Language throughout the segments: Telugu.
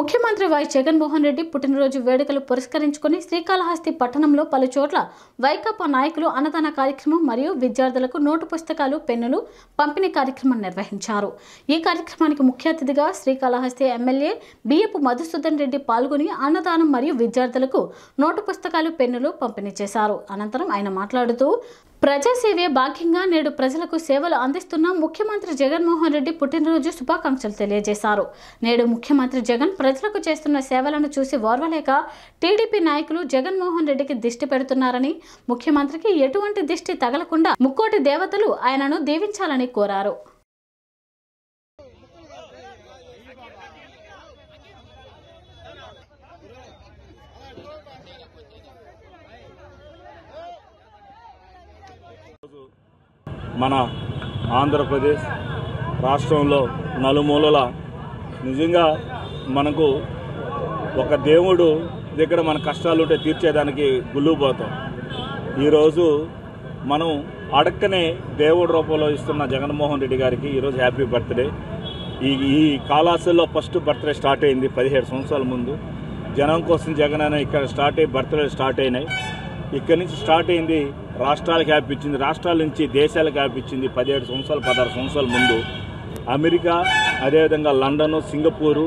ముఖ్యమంత్రి వైఎస్ జగన్మోహన్ రెడ్డి పుట్టినరోజు వేడుకలు పురస్కరించుకుని శ్రీకాళహస్తి పట్టణంలో పలు చోట్ల వైకాపా నాయకులు అన్నదాన కార్యక్రమం మరియు విద్యార్థులకు నోటు పుస్తకాలు పెన్నులు పంపిణీ కార్యక్రమం నిర్వహించారు. ఈ కార్యక్రమానికి ముఖ్య అతిథిగా శ్రీకాళహస్తి ఎమ్మెల్యే బియ్యపు మధుసూదన్ రెడ్డి పాల్గొని అన్నదానం మరియు విద్యార్థులకు నోటు పుస్తకాలు పెన్నులు పంపిణీ చేశారు. అనంతరం ఆయన మాట్లాడుతూ ప్రజాసేవే భాగ్యంగా నేడు ప్రజలకు సేవలు అందిస్తున్న ముఖ్యమంత్రి జగన్మోహన్ రెడ్డి పుట్టినరోజు శుభాకాంక్షలు తెలియజేశారు. నేడు ముఖ్యమంత్రి జగన్ ప్రజలకు చేస్తున్న సేవలను చూసి ఓర్వలేక టీడీపీ నాయకులు జగన్మోహన్ రెడ్డికి దిష్టి పెడుతున్నారని ముఖ్యమంత్రికి ఎటువంటి దిష్టి తగలకుండా ముక్కోటి దేవతలు ఆయనను దీవించాలని కోరారు. మన ఆంధ్రప్రదేశ్ రాష్ట్రంలో నలుమూలల నిజంగా మనకు ఒక దేవుడు దగ్గర మన కష్టాలు ఉంటే తీర్చేదానికి గుల్లుపోతాం ఈరోజు మనం అడక్కనే దేవుడి రూపంలో ఇస్తున్న జగన్మోహన్ రెడ్డి గారికి ఈరోజు హ్యాపీ బర్త్డే. ఈ ఈ కాలాసుల్లో ఫస్ట్ బర్త్డే స్టార్ట్ అయింది పదిహేడు సంవత్సరాల ముందు. జనం కోసం జగన్ అనే ఇక్కడ స్టార్ట్ అయ్యి బర్త్డే స్టార్ట్ అయినాయి. ఇక్కడి నుంచి స్టార్ట్ అయింది రాష్ట్రాలకు యాప్ ఇచ్చింది. రాష్ట్రాల నుంచి దేశాలకు యాప్ ఇచ్చింది పదిహేడు సంవత్సరాలు పదహారు సంవత్సరాల ముందు. అమెరికా అదేవిధంగా London Singapore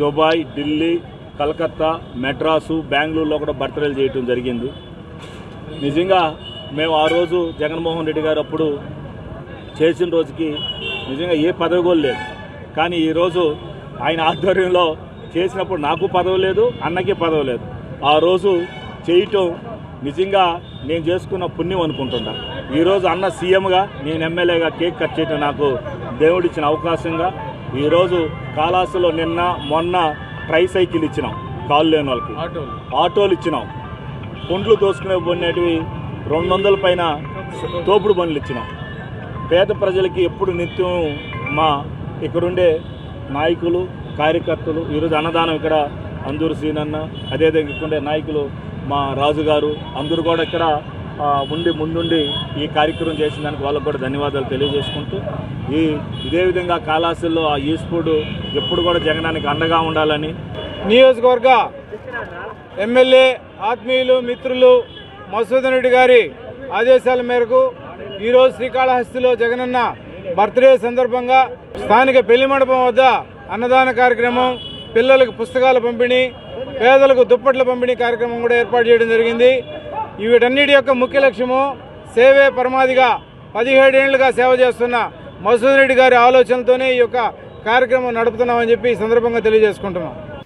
Dubai Delhi Calcutta Madras బెంగళూరులో కూడా బర్త్డేలు చేయటం జరిగింది. నిజంగా మేము ఆ రోజు జగన్మోహన్ రెడ్డి గారు అప్పుడు చేసిన రోజుకి నిజంగా ఏ పదవి కూడా లేదు. కానీ ఈరోజు ఆయన ఆధ్వర్యంలో చేసినప్పుడు నాకు పదవి లేదు అన్నకి పదవి లేదు. ఆ రోజు చేయటం నిజంగా నేను చేసుకున్న పుణ్యం అనుకుంటున్నా. ఈరోజు అన్న సీఎంగా నేను ఎమ్మెల్యేగా కేక్ కట్ చేయటం నాకు దేవుడిచ్చిన అవకాశంగా ఈరోజు కాలాసులో నిన్న మొన్న ట్రై సైకిల్ ఇచ్చినాం. కాళ్ళు లేని వాళ్ళకి. ఆటోలు. ఇచ్చినాం. పుండ్లు దోసుకునే పోయినటివి రెండు వందల పైన తోపుడు బండ్లు ఇచ్చినాం. పేద ప్రజలకి ఎప్పుడు నిత్యం మా ఇక్కడుండే నాయకులు కార్యకర్తలు ఈరోజు అన్నదానం ఇక్కడ అందూరు శ్రీనన్న అదేవిధంగా ఇక్కడ ఉండే నాయకులు మా రాజుగారు అందరూ కూడా ఇక్కడ ఉండి ముందుండి ఈ కార్యక్రమం చేసిన దానికి వాళ్ళకు కూడా ధన్యవాదాలు తెలియజేసుకుంటూ ఈ ఇదే విధంగా కాళాసుల్లో ఆ ఈస్పోర్డు ఎప్పుడు కూడా జగనానికి అండగా ఉండాలని నియోజకవర్గ ఎమ్మెల్యే ఆత్మీయులు మిత్రులు మసూదన్ రెడ్డి గారి ఆదేశాల మేరకు ఈరోజు శ్రీకాళహస్తిలో జగనన్న బర్త్డే సందర్భంగా స్థానిక పెళ్ళి మండపం వద్ద అన్నదాన కార్యక్రమం పిల్లలకు పుస్తకాల పంపిణీ పేదలకు దుప్పట్ల పంపిణీ కార్యక్రమం కూడా ఏర్పాటు చేయడం జరిగింది. వీటన్నిటి యొక్క ముఖ్య లక్ష్యము సేవే పరమాదిగా పదిహేడేళ్ళుగా సేవ చేస్తున్న మసూద్ రెడ్డి గారి ఆలోచనతోనే ఈ యొక్క కార్యక్రమం నడుపుతున్నామని చెప్పి ఈ సందర్భంగా తెలియజేసుకుంటున్నాం.